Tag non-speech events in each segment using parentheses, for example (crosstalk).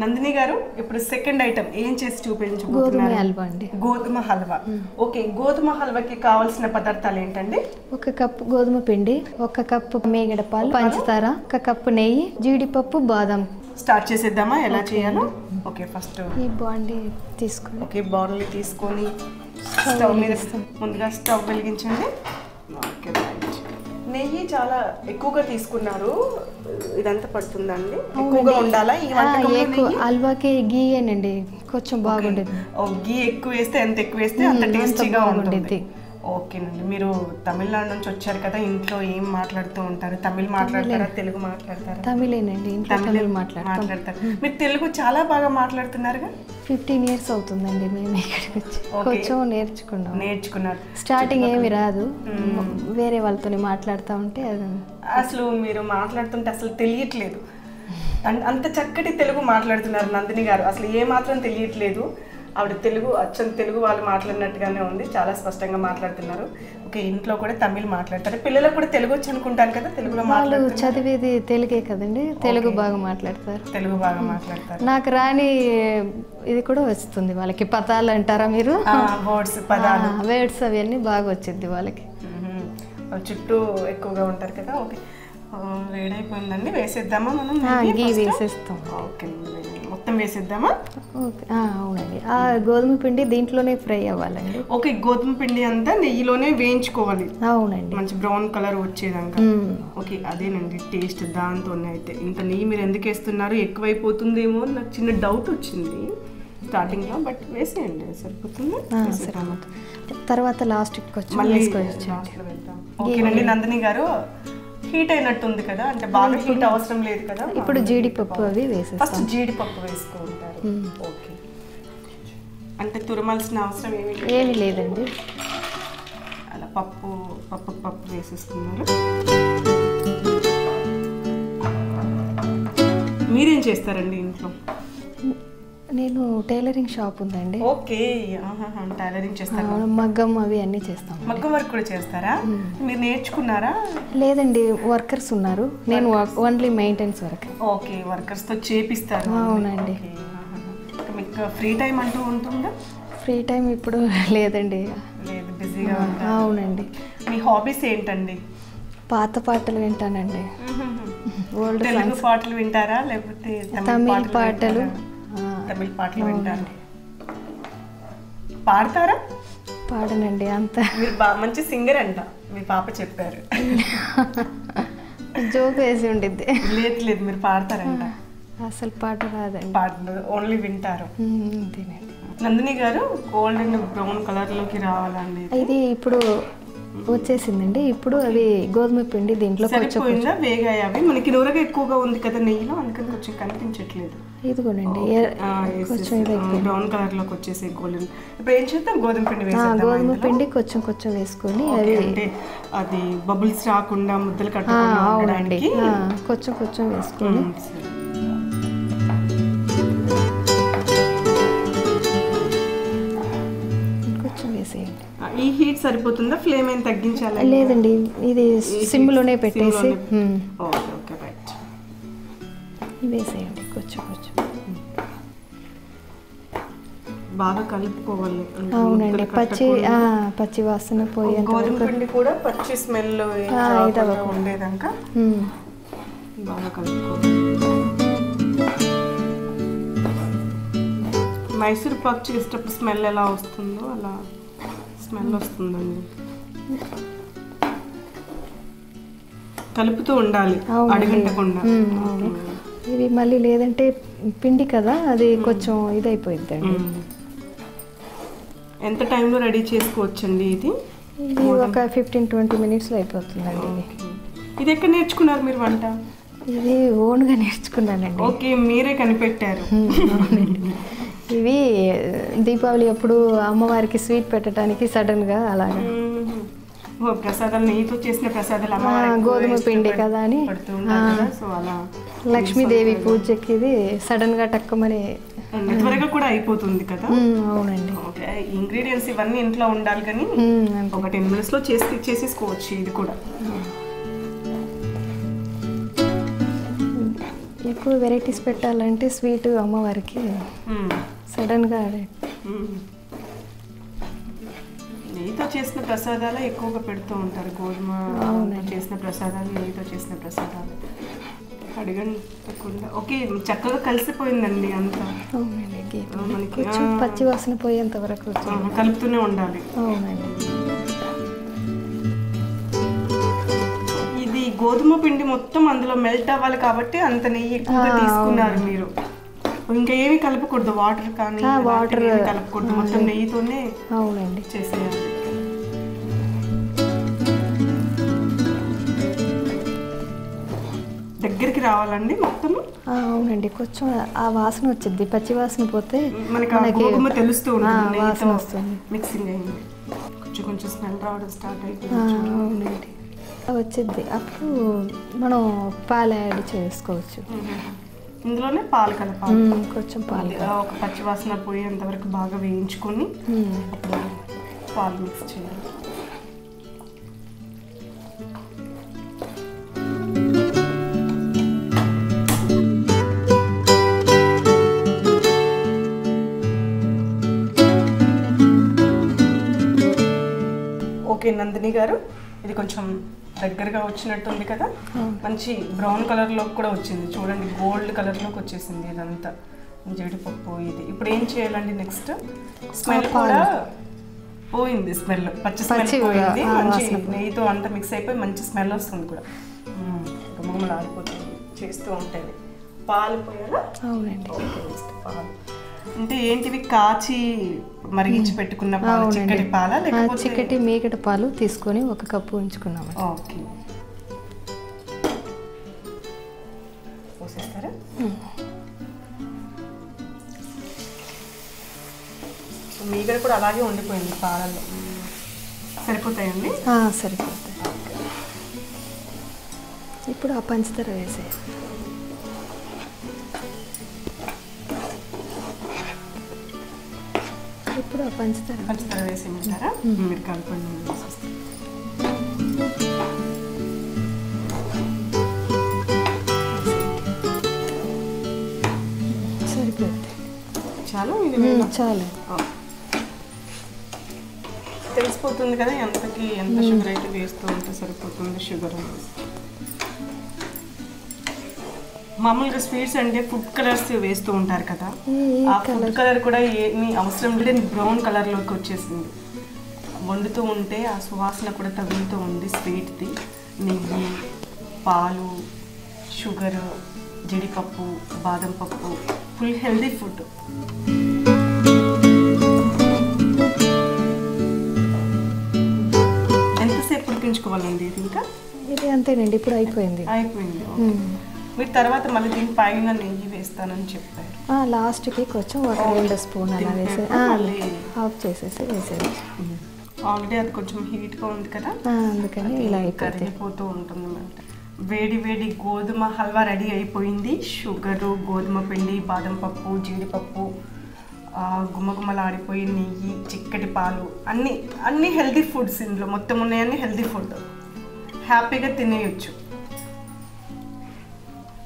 నందిని గారు ఇప్పుడు second item ఏం చేసి చూపించబోతున్నారు? హల్వా అండి. గోధుమ హల్వా. ఓకే గోధుమ హల్వాకి కావాల్సిన పదార్థాలు ఏంటండి? ఒక కప్పు గోధుమ పిండి ఒక కప్పు మేగడ పాలు పంచదార ఒక కప్పు నెయ్యి జీడిపప్పు బాదం. స్టార్ట్ చేసేద్దామా? ఎలా చేయాలో? ఓకే ఫస్ట్ ఈ బాండి తీసుకుని. ఓకే బౌల్ తీసుకొని స్టవ్ మీద ముందుగా స్టవ్ వెలిగించండి. నెయ్యి చాలా ఎక్కువగా తీసుకున్నారు. ఇదంతా పడుతుందండి. ఎక్కువగా ఉండాలా? ఈ? హల్వాకి గీయేనండి కొంచెం బాగుండేది. ఓ, గీ ఎక్కువ వేస్తే ఎంత ఎక్కువ వేస్తే అంత టేస్టీగా ఉంటుంది. ఓకేనండి. మీరు తమిళనాడు నుంచి వచ్చారు కదా ఇంట్లో ఏం మాట్లాడుతూ ఉంటారు? తమిళ్ మాట్లాడతారా? తెలుగు మాట్లాడతారా? తమిళేనండి తమిళ్ మాట్లాడతాం. మాట్లాడతారు. మీరు తెలుగు చాలా బాగా మాట్లాడుతున్నారుగా? ఫిఫ్టీన్ ఇయర్స్ అవుతుందండి మేము ఇక్కడికి వచ్చి. కొంచెం నేర్చుకున్నాం. నేర్చుకున్నారు. స్టార్టింగ్ ఏమి రాదు. వేరే వాళ్ళతో మాట్లాడుతూ ఉంటే అది అసలు మీరు మాట్లాడుతుంటే అసలు తెలియట్లేదు. అంత చక్కటి తెలుగు మాట్లాడుతున్నారు నందిని గారు. అసలు ఏ మాత్రం తెలియట్లేదు. ఆవిడ తెలుగు అచ్చం తెలుగు వాళ్ళు మాట్లాడినట్టుగానే ఉంది. చాలా స్పష్టంగా మాట్లాడుతున్నారు. ఓకే ఇంట్లో కూడా తమిళ్ మాట్లాడతారు. పిల్లలకు కూడా తెలుగు వచ్చి అనుకుంటాను కదా తెలుగులో వాళ్ళు చదివేది తెలుగే కదండి. తెలుగు బాగా మాట్లాడతారు. తెలుగు బాగా మాట్లాడతారు. నాకు రాని ఇది కూడా వస్తుంది వాళ్ళకి. పతాలు అంటారా మీరు? వర్డ్స్ పదాలు. వేర్డ్స్ అవన్నీ బాగా వచ్చింది వాళ్ళకి. చుట్టూ ఎక్కువగా ఉంటారు కదా ఓకే. వేడైపోయిందండి వేసేద్దామా మనం గీ? వేసేస్తాం. ఓకే మొత్తం వేసేద్దామా? అవునండి. ఆ గోధుమ పిండి దీంట్లోనే ఫ్రై అవ్వాలండి. ఓకే గోధుమ పిండి అంతా నెయ్యిలోనే వేయించుకోవాలి. అవునండి. మంచి బ్రౌన్ కలర్ వచ్చేదాకా. ఓకే అదేనండి టేస్ట్ దాంతోనే అయితే. ఇంత నెయ్యి మీరు ఎందుకు వేస్తున్నారు? ఎక్కువైపోతుందేమో అని నాకు చిన్న డౌట్ వచ్చింది. స్టార్టింగ్లో బట్ వేసేయండి సరిపోతుంది? తర్వాత లాస్ట్కి వచ్చి. మళ్ళీ. ఓకేనండి నందిని గారు హీట్ అయినట్టుంది కదా అంటే బాగా హీట్ అవసరం లేదు కదా ఇప్పుడు జీడిపప్పు అవి వేసేస్తాం. ఫస్ట్ జీడిపప్పు వేసుకుంటారు ఓకే. అంటే తురమాల్సిన అవసరం ఏమి. ఏమీ లేదండి. అలా పప్పు పప్పు పప్పు వేసేస్తున్నారు మీరేం చేస్తారండి ఇంట్లో? నేను టైలరింగ్ షాప్ ఉందండి. ఓకే. టైలరింగ్ చేస్తారు? ఆ, మగ్గం అవి అన్నీ చేస్తాం మగ్గం వర్క్ కూడా చేస్తారా? మీరు నేర్చుకున్నారా? లేదండి వర్కర్స్ ఉన్నారు. నేను ఓన్లీ మెయింటెనెన్స్ వర్క్ ఓకే వర్కర్స్తో చేపిస్తారు. అవునండి. మీకు ఫ్రీ టైం అంటూ ఉంటుందా? ఫ్రీ టైం ఇప్పుడు (laughs) లేదండి. లేదు బిజీగా అవునండి. మీ హాబీస్ ఏంటండి? పాత పాటలు వింటానండి. ఓల్డ్ తెలుగు పాటలు వింటారా? లేకపోతే తమిళ పాటలు తమిళ పాటలు వింటారు. పాడతారా? పాడనండి అంత. మీరు బా మంచి సింగర్ అంట. మీ పాప చెప్పారు. (laughs) జోక్ వేసి ఉండిద్ది. లేదు లేదు మీరు పాడతారంట. అసలు పాట రాదండి. పాటలు ఓన్లీ వింటారు. నందిని గారు గోల్డ్ అండ్ బ్రౌన్ కలర్లోకి రావాలండి ఇది ఇప్పుడు వచ్చేసిందండి. ఇప్పుడు అవి గోధుమ పిండి దీంట్లో సరిపోయిందా? వేగాయి అవి? మనకి నూరగా ఎక్కువగా ఉంది కదా నెయ్యిలో అందుకని కొంచెం కనిపించట్లేదు. ఇదిగోనండి. కొంచెం బ్రౌన్ కలర్లోకి వచ్చేసి గోల్డెన్ ఇప్పుడు ఏం చేద్దాం? గోధుమ పిండి వేసేద్దాం గోధుమ పిండి కొంచెం కొంచెం వేసుకొని అవి అంటే అది బబుల్స్ రాకుండా ముద్దలు ఆ, కొంచెం కొంచెం వేసుకొని ఈ హీట్ సరిపోతుందా? ఫ్లేమ్ ఏం తగ్గించాలి లేదండి ఇది సిమ్లోనే పెట్టేసి ఓకే ఓకే రైట్. వేసేయండి కొంచెం కొంచెం. బాగా కలుపుకోవాలి. అవునండి పచ్చి పచ్చి వాసన పోయేంత గోధుమ పిండి కూడా పచ్చి స్మెల్ ఉండేదాకా? బాగా కలుపుకోవాలి. మైసూర్ పాక్ చేసేటప్పుడు స్మెల్ ఎలా వస్తుందో అలా స్మెల్ వస్తుందండి. కలుపుతూ ఉండాలి. అడుగంటకుండా. ఇవి మళ్ళీ లేదంటే పిండి కదా అది కొంచెం ఇదైపోయిద్దండి. మ్మ్. ఎంత టైంలో రెడీ చేసుకోవచ్చండి ఇది? ఇది ఒక ఫిఫ్టీన్ ట్వంటీ మినిట్స్లో అయిపోతుందండి ఇది. ఇది ఎక్కడ నేర్చుకున్నారు మీరు వంట? ఇది ఓన్గా నేర్చుకున్నానండి. ఓకే మీరే కనిపెట్టారు. (laughs) ఇవి దీపావళి అప్పుడు అమ్మవారికి స్వీట్ పెట్టడానికి సడన్గా అలాగా. ప్రసాదాలు నెయ్యితో చేసిన గోధుమ పిండి కదా అని. లక్ష్మీదేవి పూజకి ఇది సడన్గా టక్కుమని అండ్ త్వరగా కూడా అయిపోతుంది కదా? అవునండి. ఓకే ఇంగ్రీడియంట్స్ ఇవన్నీ ఇంట్లో ఉండాలి కానీ. ఒక టెన్ మినిట్స్లో చేసి చేసేసుకోవచ్చు ఇది కూడా. ఎక్కువ వెరైటీస్ పెట్టాలంటే స్వీట్ అమ్మవారికి మ్మ్. సడన్గా మ్మ్. నెయ్యితో చేసిన ప్రసాదాలు ఎక్కువగా పెడుతూ ఉంటారు. గోధుమ. చేసిన ప్రసాదాలు నెయ్యితో చేసిన ప్రసాదాలు. అడగకుండా ఓకే చక్కగా కలిసిపోయిందండి అంతా. మనకి. పచ్చి వాసన పోయేంత వరకు కలుపుతూనే ఉండాలి. అవునండి. ఇది గోధుమ పిండి మొత్తం అందులో మెల్ట్ అవ్వాలి కాబట్టి అంత నెయ్యి ఎక్కువగా తీసుకున్నారు మీరు. ఇంకా ఏమి కలపకూడదు. వాటర్ కానీ వాటర్, కలపకూడదు. మొత్తం. నెయ్యితోనే అవునండి. చేసేయాలి. దగ్గరికి రావాలండి మొత్తం అవునండి. కొంచెం ఆ వాసన వచ్చింది పచ్చి వాసన పోతే మనకి తెలుస్తూ ఉంటుంది. వాసన వస్తుంది. మిక్సింగ్ అయింది. కొంచెం కొంచెం స్మెల్ రావడం స్టార్ట్ అయిపోయింది. అవునండి. వచ్చింది అప్పుడు మనం పాలు యాడ్ చేసుకోవచ్చు ఇందులోనే పాలు కలపాలి కొంచెం పాలు ఒక పచ్చి వాసన పోయేంత వరకు బాగా వేయించుకొని. అప్పుడు పాలు మిక్స్ చేయాలి ఓకే నందిని గారు ఇది కొంచెం దగ్గరగా వచ్చినట్టుంది కదా. మంచి బ్రౌన్ కలర్లోకి కూడా వచ్చింది. చూడండి గోల్డ్ కలర్లోకి వచ్చేసింది ఇదంతా. జీడిపప్పు ఇది. ఇప్పుడు ఏం చేయాలండి నెక్స్ట్ స్మెల్. కూడా పోయింది స్మెల్ పచ్చి స్మెల్ పోయింది మంచి. నెయ్యితో అంతా మిక్స్ అయిపోయి మంచి స్మెల్ వస్తుంది కూడా. గుమ్మగుమ్మలు ఆడిపోతుంది చేస్తూ ఉంటాయి పాలు పోయాలా? అవునండి. పాలు. అంటే ఏంటివి? కాచి మరిగించి పెట్టుకున్న పాలు. చిక్కటి పాల లేకపోతే చిక్కటి మేకటి పాలు తీసుకొని ఒక కప్పు ఉంచుకున్నామండి ఓకే. పోసేస్తారా? మీగడ కూడా అలాగే ఉండిపోయింది పాలల్లో. సరిపోతాయండి? సరిపోతాయి. ఇప్పుడు ఆ పంచదార వేసే ఇప్పుడు పంచదార పంచదార వేసేయమంటారా? మీరు కలపండి. సరిపోతుంది చాలు. తెలిసిపోతుంది కదా ఎంతకి ఎంత షుగర్ అయితే వేస్తూ ఉంటే సరిపోతుంది షుగర్ అనేది. మామూలుగా స్వీట్స్ అంటే ఫుడ్ కలర్స్ వేస్తూ ఉంటారు కదా. ఆ ఫుడ్ కలర్. కూడా ఏమీ అవసరం లేని బ్రౌన్ కలర్లోకి వచ్చేసింది. వండుతూ ఉంటే ఆ సువాసన కూడా తగులుతూ ఉంది స్వీట్ది. నెయ్యి పాలు షుగర్ జీడిపప్పు బాదం పప్పు ఫుల్ హెల్దీ ఫుడ్. ఎంతసేపు ఉడికించుకోవాలండి ఇది ఇంకా? ఇది అంతేనండి ఇప్పుడు అయిపోయింది. అయిపోయింది. మీరు తర్వాత మళ్ళీ దీని పైన నెయ్యి వేస్తానని చెప్పారు. లాస్ట్కి కొంచెం ఒక రెండు స్పూన్ అలా వేసే ఆఫ్ చేసేసి వేసేయచ్చు. ఆల్రెడీ అది కొంచెం హీట్గా ఉంది కదా? అందుకని ఇలా కరిగిపోతూ ఉంటుంది అన్నమాట వేడి వేడి గోధుమ హల్వా రెడీ అయిపోయింది. షుగరు గోధుమ పిండి బాదం పప్పు జీడిపప్పు ఆ, గుమగుమలాడిపోయి నెయ్యి చిక్కటి పాలు అన్నీ అన్ని హెల్దీ ఫుడ్స్ ఇందులో. మొత్తం ఉన్నాయన్నీ హెల్దీ ఫుడ్. హ్యాపీగా తినేయొచ్చు.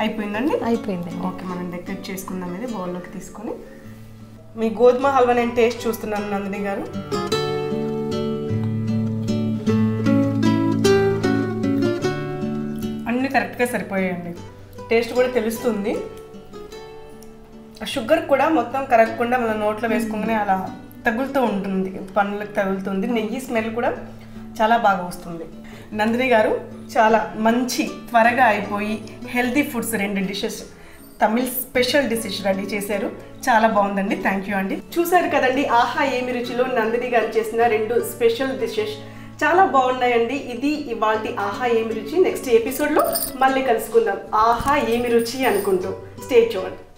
అయిపోయిందండి? అయిపోయిందండి. ఓకే మనం డెకరేట్ చేసుకుందాం ఇది బౌల్లోకి తీసుకొని. మీ గోధుమ హల్వా నేను టేస్ట్ చూస్తున్నాను నందిని గారు. అన్నీ కరెక్ట్గా సరిపోయాయండి. టేస్ట్ కూడా తెలుస్తుంది. షుగర్ కూడా మొత్తం కరగకుండా మన నోట్లో వేసుకోగానే అలా తగులుతూ ఉంటుంది. పనులకు తగులుతుంది. నెయ్యి స్మెల్ కూడా చాలా బాగా వస్తుంది. నందిని గారు చాలా మంచి త్వరగా అయిపోయి హెల్తీ ఫుడ్స్ రెండు dishes Tamil special dishes ready చేశారు. చాలా బాగుందండి. థ్యాంక్ యూ అండి. చూశారు కదండి ఆహా ఏమి రుచిలో నందిని గారు చేసిన రెండు స్పెషల్ డిషెస్. చాలా బాగున్నాయండి. ఇది ఇవాళ ఆహా ఏమి రుచి. నెక్స్ట్ ఎపిసోడ్లో మళ్ళీ కలుసుకుందాం. ఆహా ఏమి రుచి అనుకుంటూ. స్టే చూడండి